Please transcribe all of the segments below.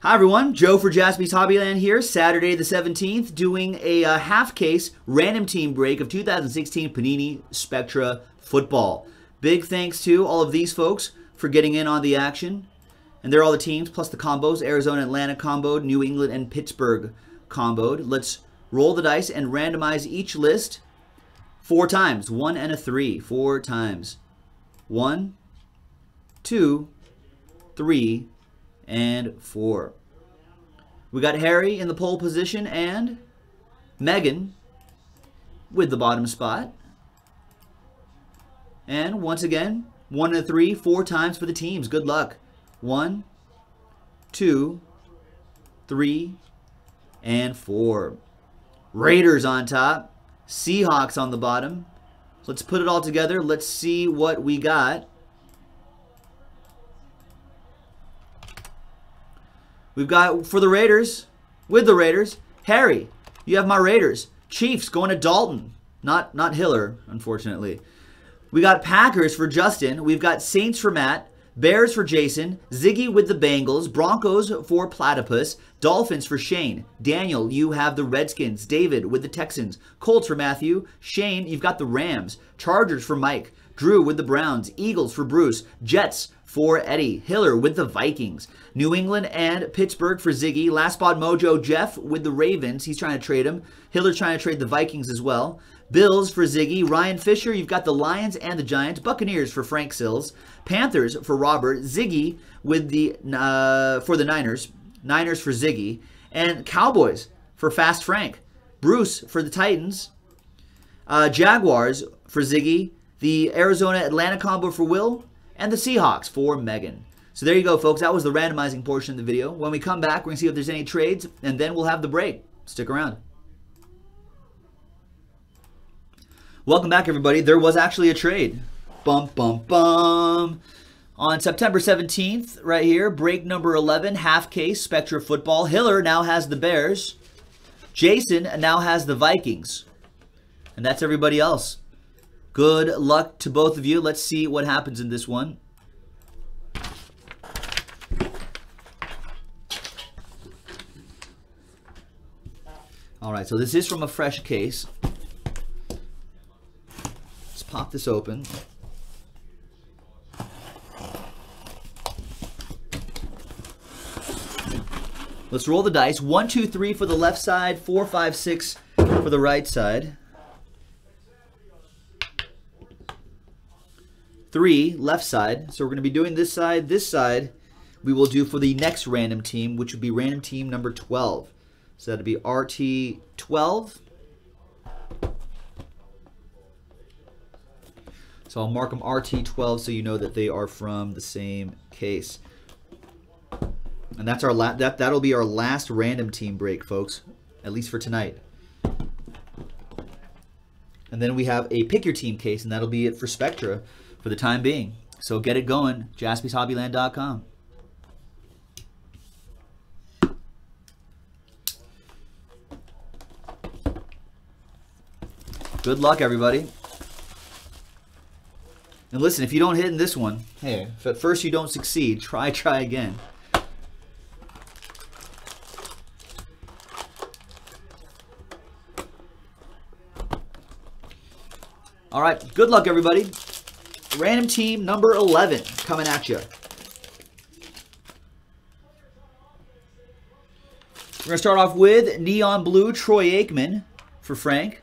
Hi everyone, Joe for Jaspy's Hobbyland here, Saturday the 17th, doing a uh, half case random team break of 2016 Panini Spectra Football. Big thanks to all of these folks for getting in on the action. And they're all the teams, plus the combos, Arizona, Atlanta comboed, New England, and Pittsburgh comboed. Let's roll the dice and randomize each list four times. One and a three, four times. One, two, three, and four. We got Harry in the pole position and Megan with the bottom spot. And once again, one and three, four times for the teams. Good luck. One, two, three, and four. Raiders on top. Seahawks on the bottom. Let's put it all together. Let's see what we got. We've got for the Raiders, with the Raiders, Harry. You have my Raiders. Chiefs going to Dalton. Not not Hiller, unfortunately. We got Packers for Justin. We've got Saints for Matt. Bears for Jason. Ziggy with the Bengals. Broncos for Platypus. Dolphins for Shane. Daniel, you have the Redskins. David with the Texans. Colts for Matthew. Shane, you've got the Rams. Chargers for Mike. Drew with the Browns. Eagles for Bruce. Jets for Eddie. Hiller with the Vikings. New England and Pittsburgh for Ziggy. Last spot Mojo Jeff with the Ravens. He's trying to trade him. Hiller trying to trade the Vikings as well. Bills for Ziggy. Ryan Fisher, you've got the Lions and the Giants. Buccaneers for Frank Sills. Panthers for Robert. Ziggy with the uh, for the Niners. Niners for Ziggy. And Cowboys for Fast Frank. Bruce for the Titans. Uh, Jaguars for Ziggy. The Arizona Atlanta combo for Will and the Seahawks for Megan. So there you go, folks. That was the randomizing portion of the video. When we come back, we're going to see if there's any trades, and then we'll have the break. Stick around. Welcome back, everybody. There was actually a trade. Bum, bum, bum. On September 17th, right here, break number 11, half case, Spectra Football. Hiller now has the Bears. Jason now has the Vikings. And that's everybody else. Good luck to both of you. Let's see what happens in this one. All right, so this is from a fresh case. Let's pop this open. Let's roll the dice. One, two, three for the left side. Four, five, six for the right side. Three left side. So we're going to be doing this side, this side. We will do for the next random team, which would be random team number 12. So that'd be RT12. So I'll mark them RT12 so you know that they are from the same case. And that's our la that that'll be our last random team break, folks. At least for tonight. And then we have a pick your team case, and that'll be it for Spectra for the time being. So get it going, jaspyshobbyland.com. Good luck, everybody. And listen, if you don't hit in this one, hey, if at first you don't succeed, try, try again. All right, good luck, everybody. Random team number 11 coming at you. We're going to start off with Neon Blue Troy Aikman for Frank.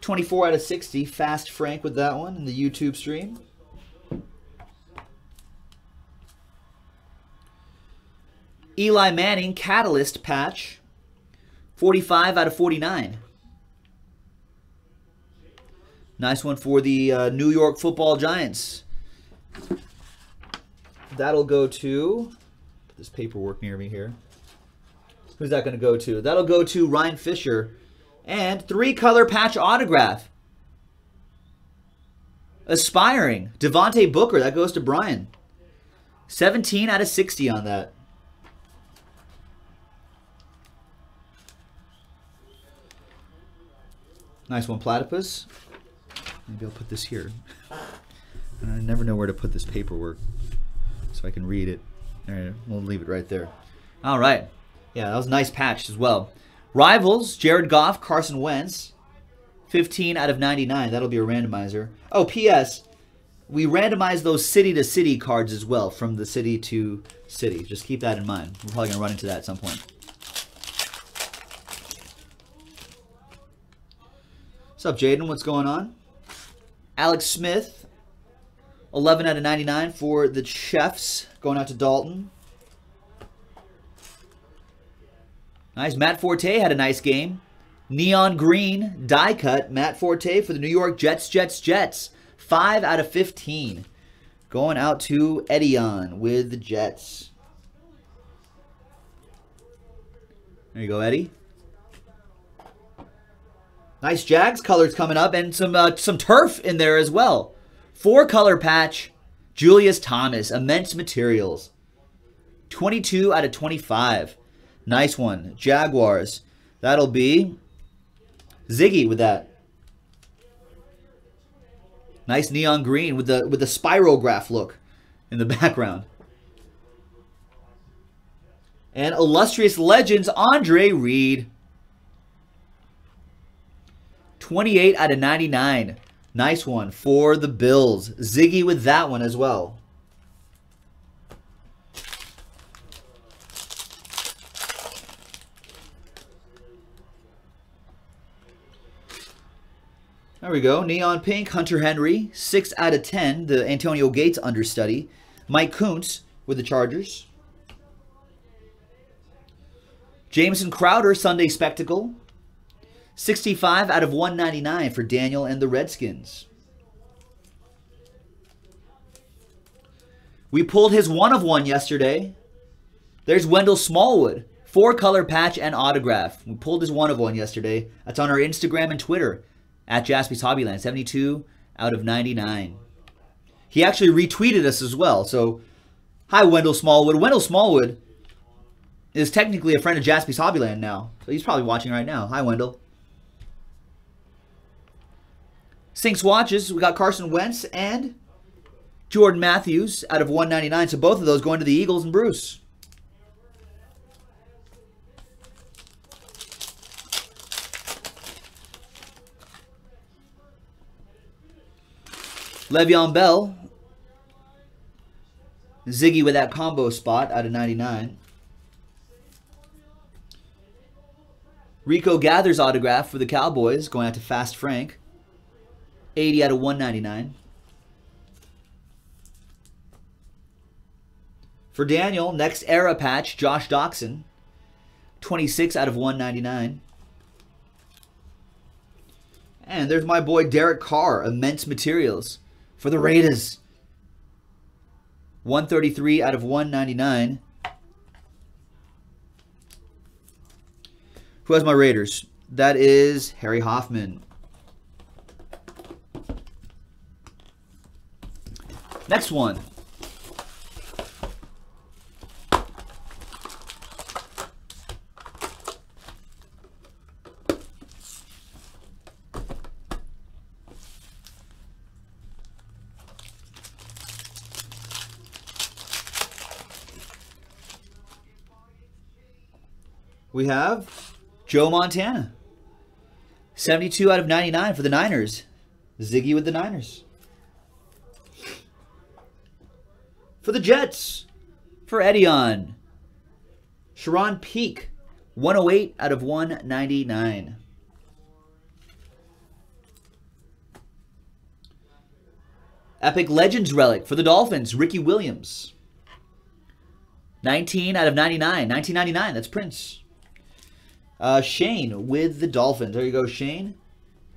24 out of 60. Fast Frank with that one in the YouTube stream. Eli Manning Catalyst patch. 45 out of 49. Nice one for the uh, New York Football Giants. That'll go to this paperwork near me here. Who's that going to go to? That'll go to Ryan Fisher. And three color patch autograph. Aspiring. Devontae Booker. That goes to Brian. 17 out of 60 on that. Nice one, Platypus. Maybe I'll put this here. I never know where to put this paperwork so I can read it. All right, we'll leave it right there. All right. Yeah, that was nice patch as well. Rivals, Jared Goff, Carson Wentz. 15 out of 99. That'll be a randomizer. Oh, P.S. We randomize those city to city cards as well from the city to city. Just keep that in mind. We're probably going to run into that at some point. What's up, Jaden? What's going on? Alex Smith, 11 out of 99 for the Chefs, going out to Dalton. Nice. Matt Forte had a nice game. Neon green die cut. Matt Forte for the New York Jets, Jets, Jets. 5 out of 15. Going out to Edion with the Jets. There you go, Eddie. Nice Jags colors coming up and some uh, some turf in there as well. Four color patch. Julius Thomas, immense materials. 22 out of 25. Nice one. Jaguars. That'll be Ziggy with that. Nice neon green with the with the spirograph look in the background. And illustrious legends Andre Reed. 28 out of 99. Nice one for the Bills. Ziggy with that one as well. There we go. Neon Pink, Hunter Henry, 6 out of 10. The Antonio Gates understudy. Mike Koontz with the Chargers. Jamison Crowder, Sunday Spectacle. 65 out of 199 for Daniel and the Redskins. We pulled his one of one yesterday. There's Wendell Smallwood, four color patch and autograph. We pulled his one of one yesterday. That's on our Instagram and Twitter at Jaspy's Hobbyland, 72 out of 99. He actually retweeted us as well. So, hi, Wendell Smallwood. Wendell Smallwood is technically a friend of Jaspy's Hobbyland now. So he's probably watching right now. Hi, Wendell. Sync swatches, we got Carson Wentz and Jordan Matthews out of 199. So both of those going to the Eagles and Bruce. Le'Veon Bell. Ziggy with that combo spot out of 99. Rico Gathers autograph for the Cowboys going out to Fast Frank. 80 out of 199. For Daniel, next era patch, Josh Doctson. 26 out of 199. And there's my boy Derek Carr, immense materials for the Raiders. 133 out of 199. Who has my Raiders? That is Harry Hoffman. Next one. We have Joe Montana. 72 out of 99 for the Niners. Ziggy with the Niners. For the Jets, for Edion, Charone Peake, 108 out of 199. Epic Legends Relic for the Dolphins, Ricky Williams. 19 out of 99. 1999, that's Prince. Uh, Shane with the Dolphins. There you go, Shane.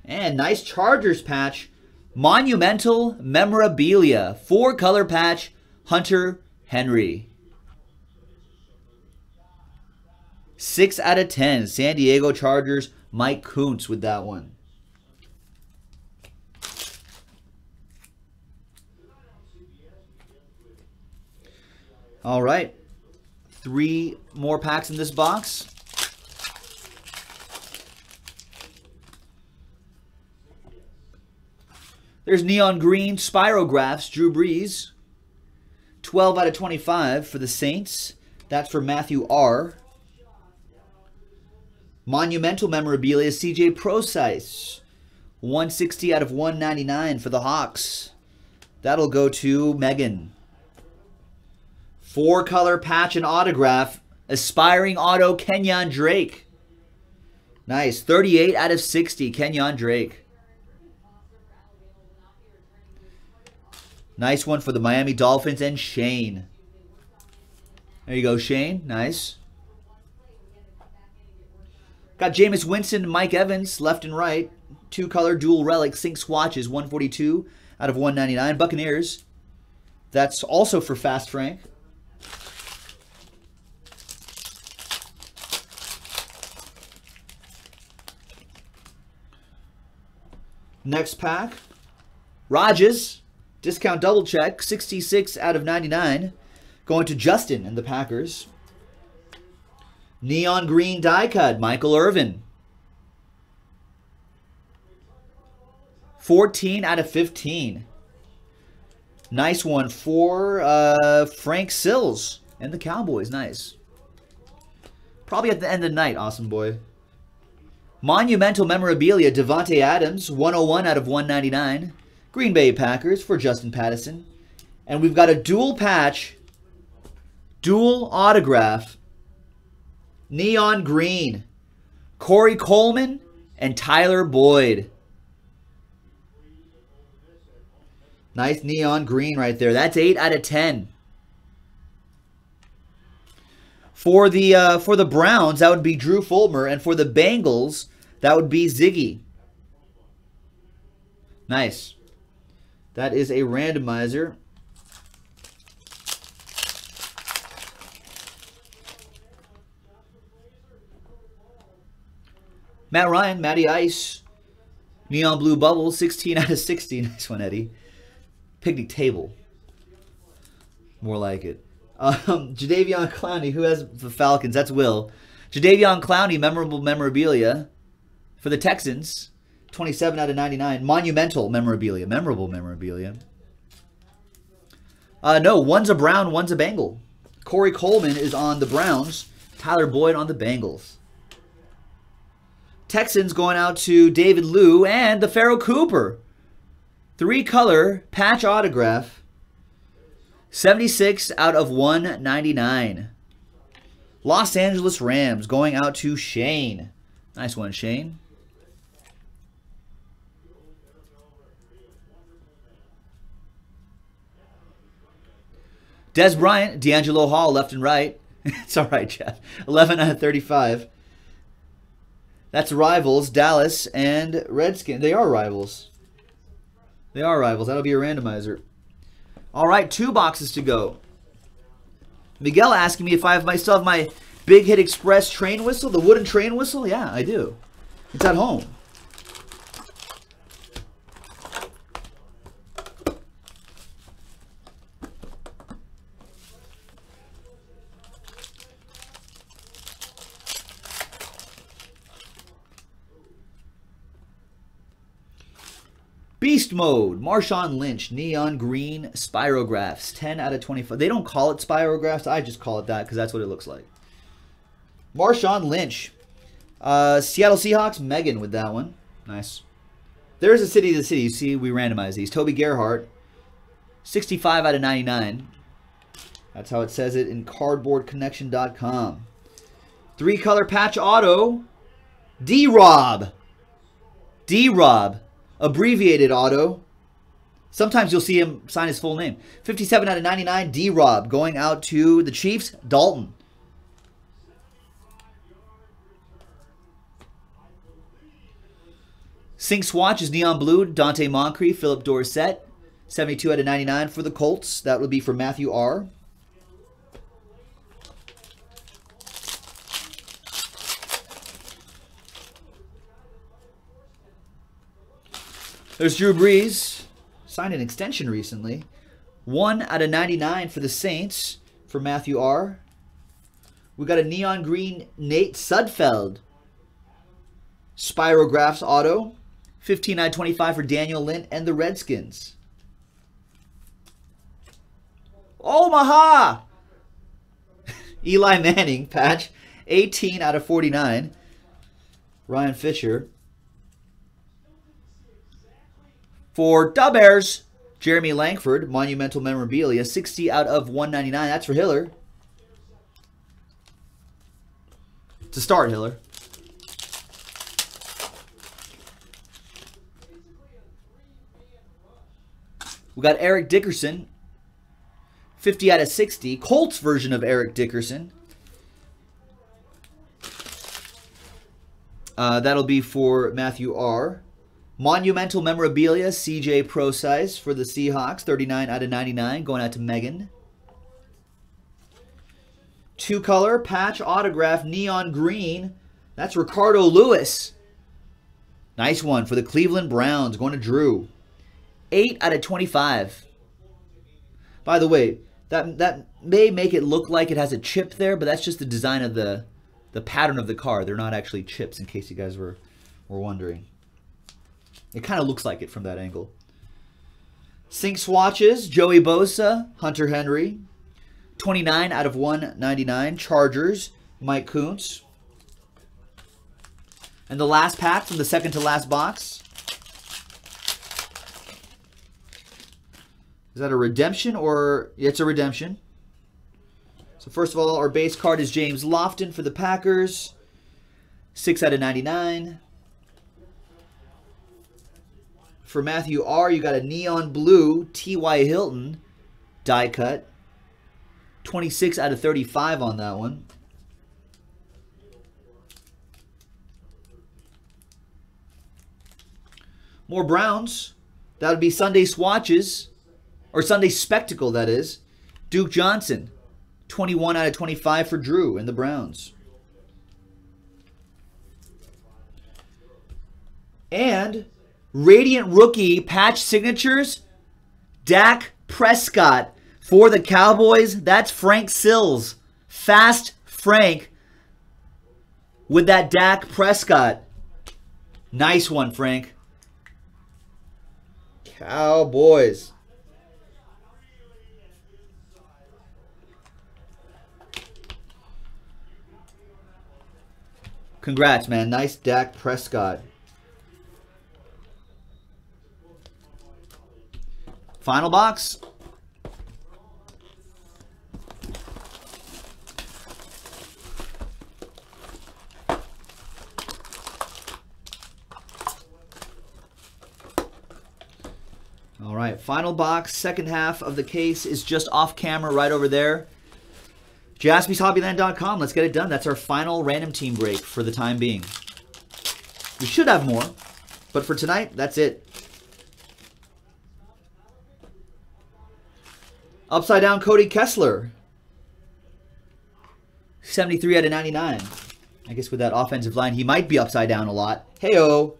And nice Chargers patch. Monumental Memorabilia. Four color patch. Hunter Henry. 6 out of 10. San Diego Chargers. Mike Koontz with that one. All right. Three more packs in this box. There's neon green spirographs, Drew Brees. 12 out of 25 for the Saints. That's for Matthew R. Monumental memorabilia, CJ Prosise. 160 out of 199 for the Hawks. That'll go to Megan. Four color patch and autograph. Aspiring auto Kenyon Drake. Nice. 38 out of 60. Kenyon Drake. Nice one for the Miami Dolphins and Shane. There you go, Shane. Nice. Got Jameis Winston, Mike Evans, left and right. Two color dual relic sync swatches, 142 out of 199. Buccaneers. That's also for Fast Frank. Next pack. Rodgers. Discount double check. 66 out of 99. Going to Justin and the Packers. Neon green die cut. Michael Irvin. 14 out of 15. Nice one for uh, Frank Sills and the Cowboys. Nice. Probably at the end of the night, awesome boy. Monumental memorabilia, Davante Adams, 101 out of 199. Green Bay Packers for Justin Pattison. And we've got a dual patch, dual autograph, neon green, Corey Coleman and Tyler Boyd. Nice neon green right there. That's 8 out of 10. For the uh, for the Browns, that would be Drew Fulmer, and for the Bengals, that would be Ziggy. Nice. That is a randomizer. Matt Ryan, Matty Ice, Neon Blue Bubble, 16 out of 60. Nice one, Eddie. Picnic table. More like it. Um, Jadeveon Clowney, who has the Falcons? That's Will. Jadeveon Clowney, memorable memorabilia for the Texans. 27 out of 99. Monumental memorabilia. Memorable memorabilia. Uh, no, one's a Brown, one's a Bengal. Corey Coleman is on the Browns. Tyler Boyd on the Bengals. Texans going out to David Liu and the Pharoh Cooper. Three color patch autograph 76 out of 199. Los Angeles Rams going out to Shane. Nice one, Shane. Dez Bryant, DeAngelo Hall, left and right. it's all right, Jeff. 11 out of 35. That's rivals, Dallas and Redskins. They are rivals. They are rivals. That'll be a randomizer. All right, two boxes to go. Miguel asking me if I have my still have my Big Hit Express train whistle, the wooden train whistle. Yeah, I do. It's at home. Beast Mode, Marshawn Lynch, Neon Green, Spirographs, 10 out of 25. They don't call it Spirographs. I just call it that because that's what it looks like. Marshawn Lynch. Uh, Seattle Seahawks, Megan with that one. Nice. There's a city to the city. You see, we randomize these. Toby Gerhart, 65 out of 99. That's how it says it in cardboardconnection.com. Three color patch auto, D Rob. D Rob abbreviated auto. Sometimes you'll see him sign his full name. 57 out of 99, D-Rob going out to the Chiefs, Dalton. Sync Swatch is Neon Blue, Donte Moncrief, Philip Dorsett. 72 out of 99 for the Colts. That would be for Matthew R. There's Drew Brees. Signed an extension recently. 1 out of 99 for the Saints for Matthew R. We got a neon green Nate Sudfeld. Spirographs auto. 15 out of 25 for Daniel Lint and the Redskins. Omaha! Eli Manning patch, 18 out of 49. Ryan Fisher. For the Bears, Jeremy Langford, monumental memorabilia, 60 out of 199. That's for Hiller. To start, Hiller. We got Eric Dickerson, 50 out of 60. Colts version of Eric Dickerson. Uh, that'll be for Matthew R. Monumental memorabilia, CJ Prosise for the Seahawks, 39 out of 99, going out to Megan. Two color patch autograph, neon green. That's Ricardo Louis. Nice one for the Cleveland Browns, going to Drew. 8 out of 25. By the way, that that may make it look like it has a chip there, but that's just the design of the the pattern of the car. They're not actually chips, in case you guys were were wondering. It kind of looks like it from that angle. Sync swatches: Joey Bosa, Hunter Henry, 29 out of 199. Chargers, Mike Koontz. And the last pack from the second to last box. Is that a redemption or it's a redemption? So first of all, our base card is James Lofton for the Packers. 6 out of 99. For Matthew R, you got a neon blue T.Y. Hilton die cut. 26 out of 35 on that one. More Browns. That would be Sunday swatches or Sunday Spectacle, that is. Duke Johnson, 21 out of 25 for Drew and the Browns. And Radiant Rookie patch signatures, Dak Prescott for the Cowboys. That's Frank Sills. Fast Frank with that Dak Prescott. Nice one, Frank. Cowboys. Congrats, man. Nice Dak Prescott. Final box. All right, final box, second half of the case is just off camera right over there. JaspysHobbyland.com. Let's get it done. That's our final random team break for the time being. We should have more, but for tonight, that's it. Upside down Cody Kessler. 73 out of 99. I guess with that offensive line, he might be upside down a lot. Heyo.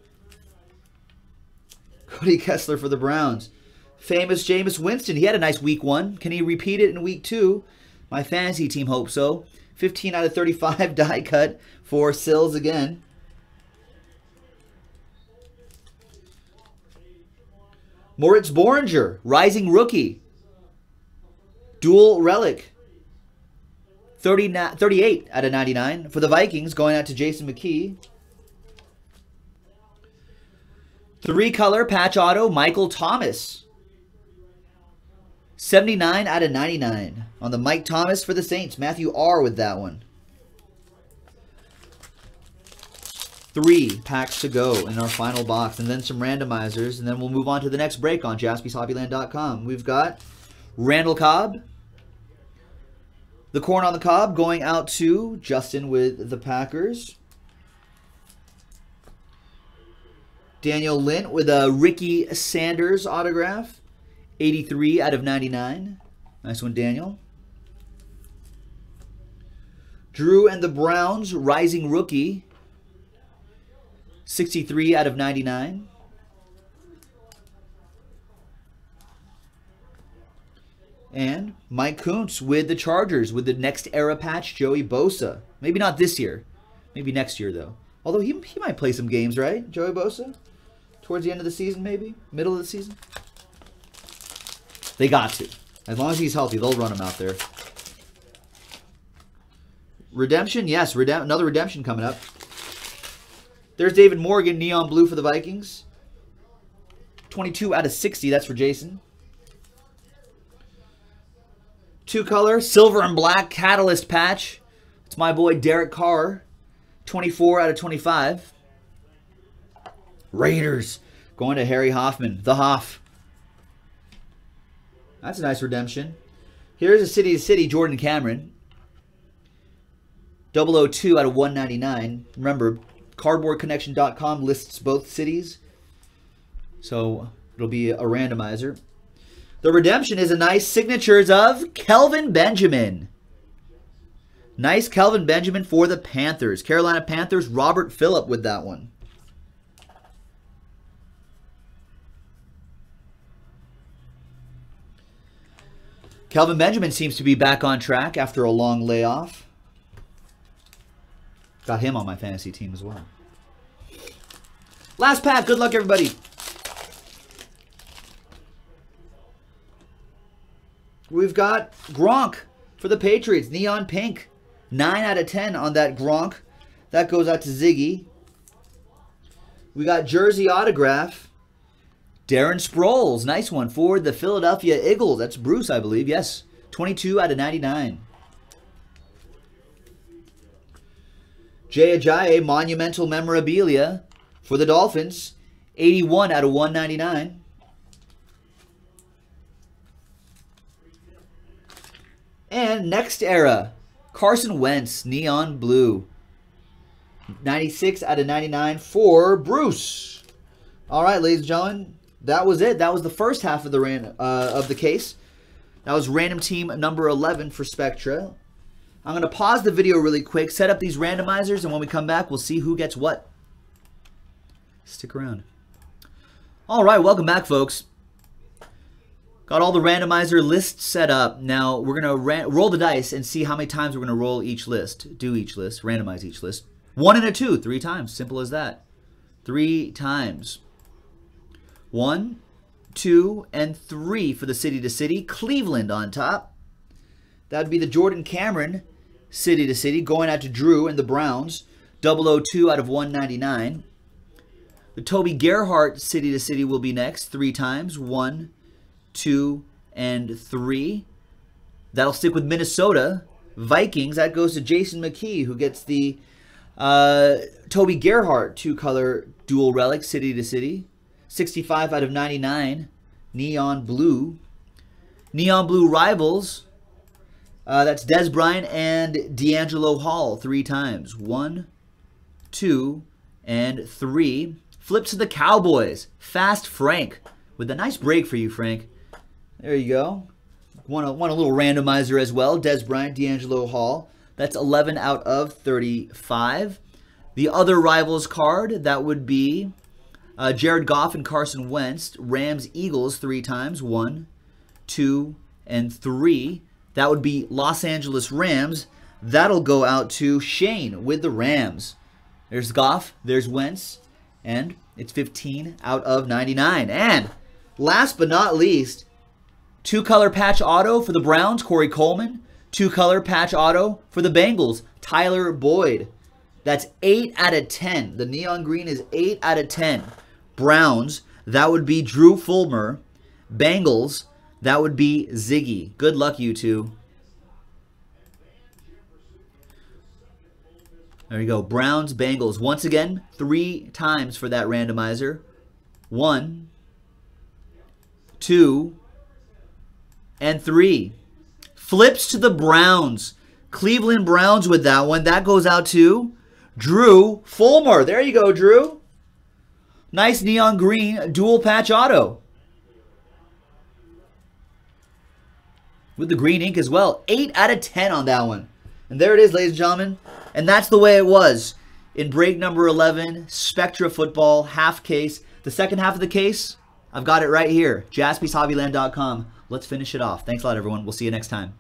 Cody Kessler for the Browns. Famous Jameis Winston. He had a nice week one. Can he repeat it in week two? My fantasy team hopes so. 15 out of 35 die cut for Sills again. Moritz Böhringer, rising rookie. Dual relic. 30, 38 out of 99 for the Vikings, going out to Jason McKee. Three color patch auto, Michael Thomas. 79 out of 99 on the Mike Thomas for the Saints. Matthew R with that one. Three packs to go in our final box, and then some randomizers, and then we'll move on to the next break on jaspyshobbyland.com. We've got Randall Cobb, the corn on the cob going out to Justin with the Packers. Daniel Lint with a Ricky Sanders autograph. 83 out of 99. Nice one, Daniel. Drew and the Browns, rising rookie. 63 out of 99. And Mike Koontz with the Chargers with the next era patch, Joey Bosa. Maybe not this year. Maybe next year, though. Although he, he might play some games, right? Joey Bosa? Towards the end of the season, maybe? Middle of the season? They got to. As long as he's healthy, they'll run him out there. Redemption? Yes, redem another redemption coming up. There's David Morgan, neon blue for the Vikings. 22 out of 60. That's for Jason. Two color, silver and black catalyst patch. It's my boy Derek Carr. 24 out of 25. Raiders going to Harry Hoffman. The Hoff. That's a nice redemption. Here's a City to City, Jordan Cameron. 002 out of 199. Remember, cardboardconnection.com lists both cities. So it'll be a randomizer. The redemption is a nice signatures of Kelvin Benjamin. Nice Kelvin Benjamin for the Panthers. Carolina Panthers, Robert Phillip with that one. Kelvin Benjamin seems to be back on track after a long layoff. Got him on my fantasy team as well. Last pack. Good luck, everybody. We've got Gronk for the Patriots. Neon pink. 9 out of 10 on that Gronk. That goes out to Ziggy. We got jersey autograph. Darren Sproles. Nice one for the Philadelphia Eagles. That's Bruce, I believe. Yes. 22 out of 99. Jay Ajayi, monumental memorabilia for the Dolphins. 81 out of 199. And next era, Carson Wentz, neon blue. 96 out of 99 for Bruce. All right, ladies and gentlemen, that was it. That was the first half of the ran uh, of the case. That was random team number 11 for Spectra. I'm going to pause the video really quick, set up these randomizers, and when we come back, we'll see who gets what. Stick around. All right, welcome back, folks. Got all the randomizer lists set up. Now we're going to roll the dice and see how many times we're going to roll each list, do each list, randomize each list. One and a two, three times. Simple as that. Three times. One, two, and three for the city to city. Cleveland on top. That would be the Jordan Cameron city to city going out to Drew and the Browns. 002 out of 199. The Toby Gerhart city to city will be next three times. One, two, and three. That'll stick with Minnesota. Vikings, that goes to Jason McKee, who gets the uh, Toby Gerhart two-color dual relic, city to city. 65 out of 99. Neon blue. Neon blue rivals. Uh, that's Dez Bryant and DeAngelo Hall three times. One, two, and three. Flip to the Cowboys. Fast Frank. With a nice break for you, Frank. There you go. A, want a little randomizer as well. Dez Bryant, DeAngelo Hall. That's 11 out of 35. The other rivals card, that would be uh, Jared Goff and Carson Wentz. Rams, Eagles three times. One, two, and three. That would be Los Angeles Rams. That'll go out to Shane with the Rams. There's Goff, there's Wentz, and it's 15 out of 99. And last but not least, Two color patch auto for the Browns, Corey Coleman. Two color patch auto for the Bengals, Tyler Boyd. That's 8 out of 10. The neon green is 8 out of 10. Browns, that would be Drew Fulmer. Bengals, that would be Ziggy. Good luck, you two. There you go. Browns, Bengals. Once again, three times for that randomizer. One, two, and three. Flips to the Browns. Cleveland Browns with that one. That goes out to Drew Fulmer. There you go, Drew. Nice neon green dual patch auto. With the green ink as well. 8 out of 10 on that one. And there it is, ladies and gentlemen. And that's the way it was in break number 11, Spectra Football half case. The second half of the case, I've got it right here. JaspysHobbyland.com let's finish it off. Thanks a lot, everyone. We'll see you next time.